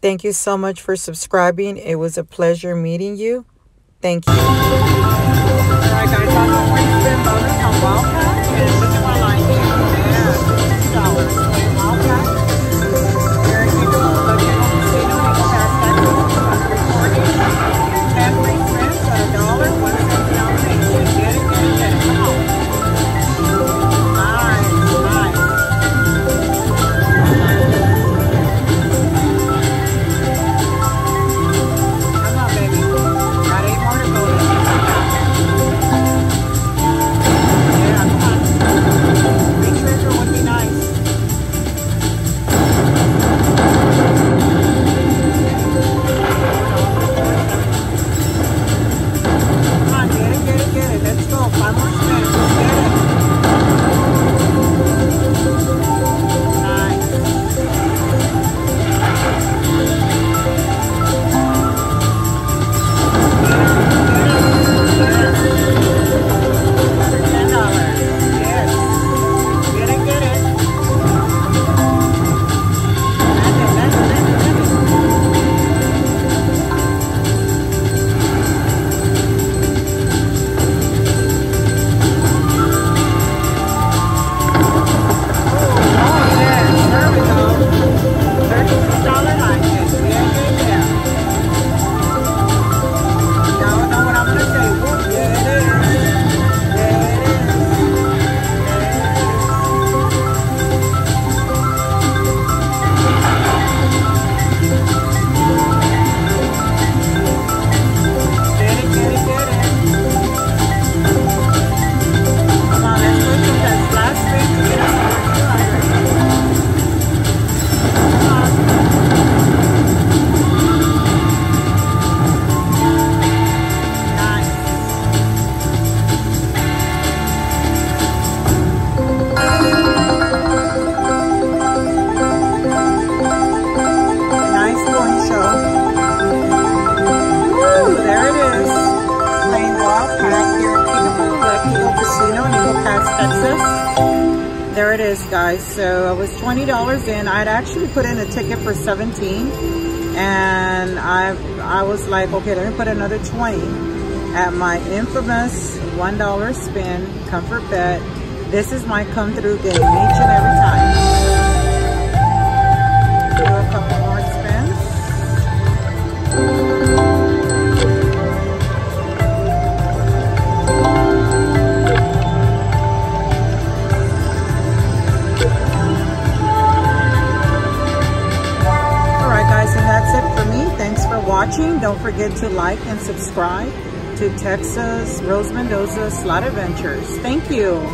Thank you so much for subscribing. It was a pleasure meeting you. Thank you. this guys. So I was $20 in. I'd actually put in a ticket for 17 and I, I was like, okay, let me put another 20 at my infamous $1 spin comfort bet. This is my come through game each and every time. watching. Don't forget to like and subscribe to Texas Rose Mendoza Slot Adventures. Thank you.